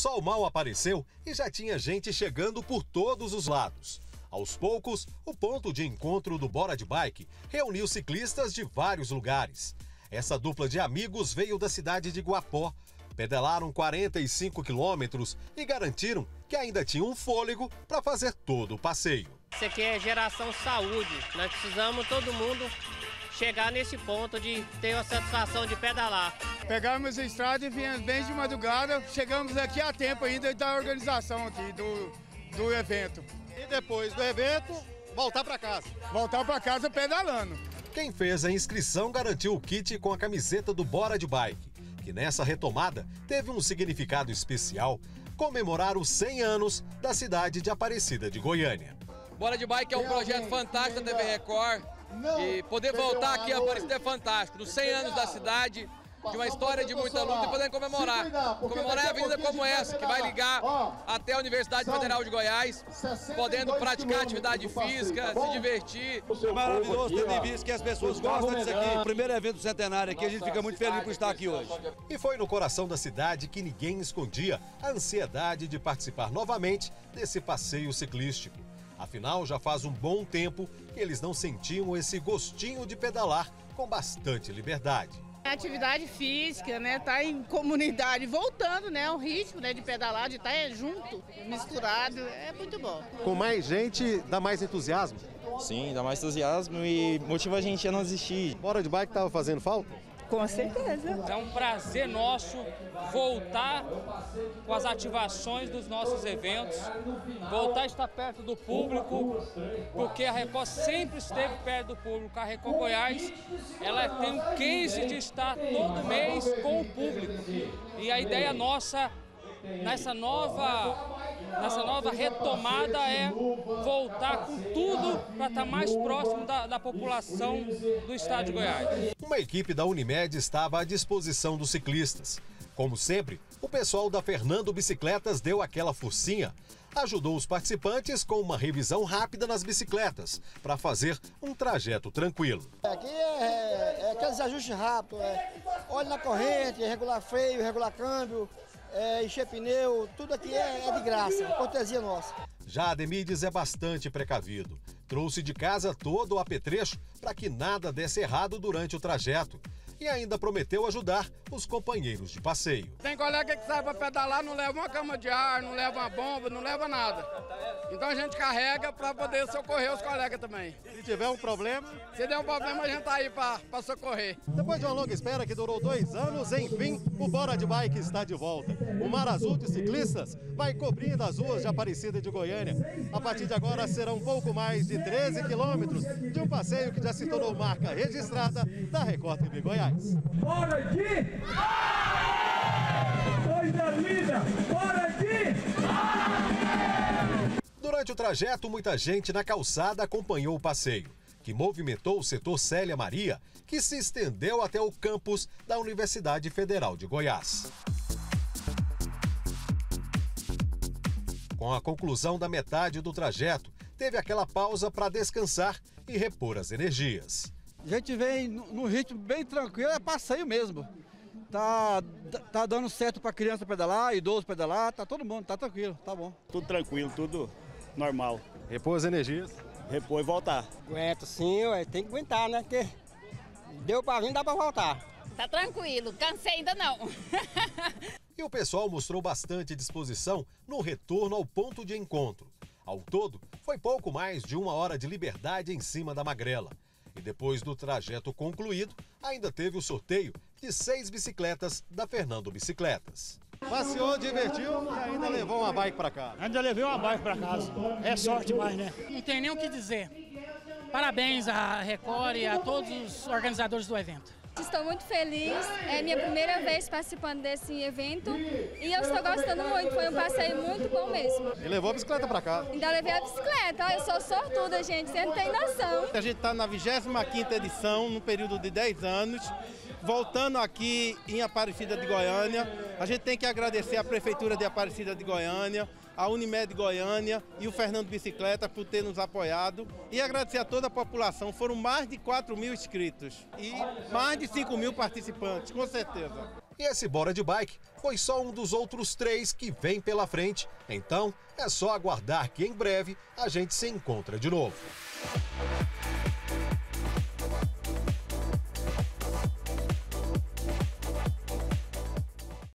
sol mal apareceu e já tinha gente chegando por todos os lados. Aos poucos, o ponto de encontro do Bora de Bike reuniu ciclistas de vários lugares. Essa dupla de amigos veio da cidade de Guapó, pedalaram 45 quilômetros e garantiram que ainda tinham um fôlego para fazer todo o passeio. Isso aqui é geração saúde. Nós precisamos todo mundo chegar nesse ponto de ter a satisfação de pedalar. Pegamos a estrada e viemos bem de madrugada. Chegamos aqui a tempo ainda da organização aqui do, do evento. E depois do evento, voltar para casa. Voltar para casa pedalando. Quem fez a inscrição garantiu o kit com a camiseta do Bora de Bike, que nessa retomada teve um significado especial, comemorar os 100 anos da cidade de Aparecida de Goiânia. Bora de Bike é um projeto fantástico da TV Record e poder voltar aqui a Aparecida é fantástico. Nos 100 anos da cidade, de uma história de muita luta e podendo comemorar. Comemorar a avenida como essa, que vai ligar até a Universidade Federal de Goiás, podendo praticar atividade física, se divertir. É maravilhoso tendo em vista que as pessoas gostam disso aqui. O primeiro evento centenário aqui, a gente fica muito feliz por estar aqui hoje. E foi no coração da cidade que ninguém escondia a ansiedade de participar novamente desse passeio ciclístico. Afinal, já faz um bom tempo que eles não sentiam esse gostinho de pedalar com bastante liberdade. A atividade física, né, tá em comunidade, voltando, né, o ritmo, né, de pedalar, de estar junto, misturado, é muito bom. Com mais gente, dá mais entusiasmo? Sim, dá mais entusiasmo e motiva a gente a não desistir. Bora de bike tava fazendo falta? Com certeza. É um prazer nosso voltar com as ativações dos nossos eventos, voltar a estar perto do público, porque a Record sempre esteve perto do público. A Record Goiás, ela tem um case de estar todo mês com o público. E a ideia nossa nessa nova nessa nova retomada é voltar com tudo para estar mais próximo da, da, população do estado de Goiás. Uma equipe da Unimed estava à disposição dos ciclistas. Como sempre, o pessoal da Fernando Bicicletas deu aquela forcinha. Ajudou os participantes com uma revisão rápida nas bicicletas, para fazer um trajeto tranquilo. Aqui é, é aqueles ajustes rápidos, é, olho na corrente, regular freio, regular câmbio, é, encher pneu, tudo aqui é, é de graça, cortesia nossa. Já Ademides é bastante precavido. Trouxe de casa todo o apetrecho para que nada desse errado durante o trajeto. E ainda prometeu ajudar os companheiros de passeio. Tem colega que sai para pedalar, não leva uma cama de ar, não leva uma bomba, não leva nada. Então a gente carrega para poder socorrer os colegas também. Se tiver um problema? Se der um problema, a gente tá aí para socorrer. Depois de uma longa espera que durou dois anos, enfim, o Bora de Bike está de volta. O Mar Azul de Ciclistas vai cobrindo as ruas de Aparecida de Goiânia. A partir de agora serão um pouco mais de 13 quilômetros de um passeio que já se tornou marca registrada da Record TV Goiás. Bora de! Dois da vida! Bora de! Durante o trajeto, muita gente na calçada acompanhou o passeio, que movimentou o setor Célia Maria, que se estendeu até o campus da Universidade Federal de Goiás. Com a conclusão da metade do trajeto, teve aquela pausa para descansar e repor as energias. A gente vem no ritmo bem tranquilo, é passeio mesmo. Tá, tá dando certo para criança pedalar, idoso pedalar, tá todo mundo, tá tranquilo, tá bom. Tudo tranquilo, tudo normal. Repor as energias? Repor e voltar. Aguenta sim, ué, tem que aguentar, né? Porque deu para vir, dá para voltar. Tá tranquilo, cansei ainda não. e o pessoal mostrou bastante disposição no retorno ao ponto de encontro. Ao todo, foi pouco mais de uma hora de liberdade em cima da magrela. E depois do trajeto concluído, ainda teve o sorteio de seis bicicletas da Fernando Bicicletas. Passeou, divertiu e ainda levou uma bike para casa. Ainda levei uma bike para casa. É sorte mais, né? Não tem nem o que dizer. Parabéns à Record e a todos os organizadores do evento. Estou muito feliz, é minha primeira vez participando desse evento e eu estou gostando muito, foi um passeio muito bom mesmo. E levou a bicicleta para cá? Ainda levei a bicicleta, eu sou sortuda, gente, você não tem noção. A gente está na 25ª edição, no período de 10 anos, voltando aqui em Aparecida de Goiânia. A gente tem que agradecer à Prefeitura de Aparecida de Goiânia, a Unimed Goiânia e o Fernando Bicicleta por ter nos apoiado e agradecer a toda a população. Foram mais de 4 mil inscritos e mais de 5 mil participantes, com certeza. E esse Bora de Bike foi só um dos outros três que vem pela frente. Então, é só aguardar que em breve a gente se encontra de novo.